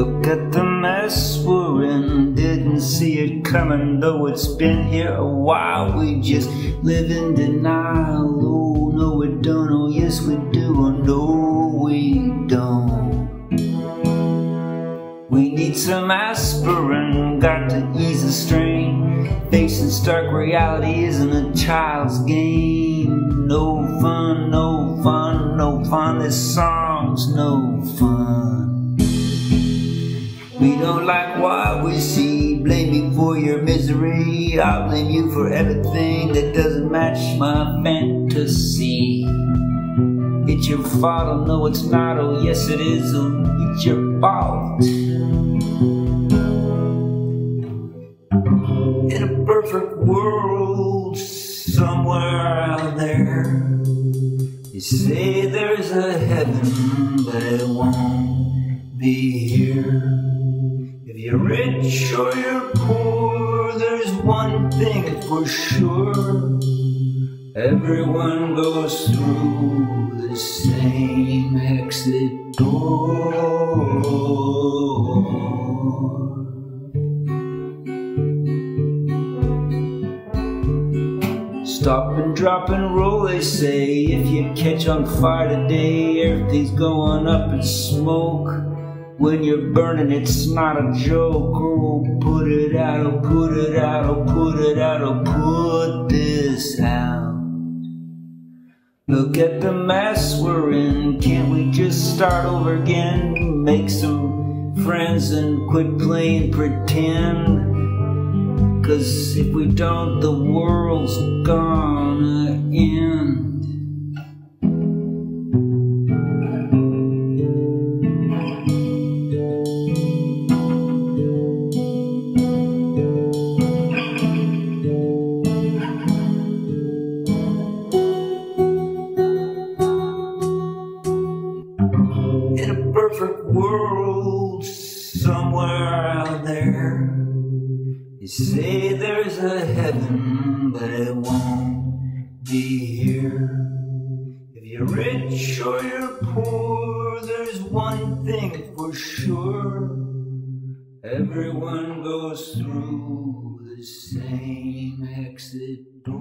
Look at the mess we're in. Didn't see it coming, though it's been here a while. We just live in denial. Oh, no, we don't. Oh, yes, we do. Oh, no, we don't. We need some aspirin, got to ease the strain. Facing stark reality isn't a child's game. No fun, no fun, no fun. This song's no fun. We don't like what we see. Blame me for your misery. I'll blame you for everything that doesn't match my fantasy. It's your fault, oh no it's not, oh yes it is, oh it's your fault. In a perfect world, somewhere out there, you say there's a heaven, or you're poor, there's one thing for sure. Everyone goes through the same exit door. Stop and drop and roll, they say. If you catch on fire today, everything's going up in smoke. When you're burning, it's not a joke. Oh, put it out, oh, put it out, oh, put it out, oh, put this out. Look at the mess we're in. Can't we just start over again? Make some friends and quit playing pretend. Cause if we don't, the world's gonna perfect world, somewhere out there. You say there's a heaven, but it won't be here. If you're rich or you're poor, there's one thing for sure. Everyone goes through the same exit door.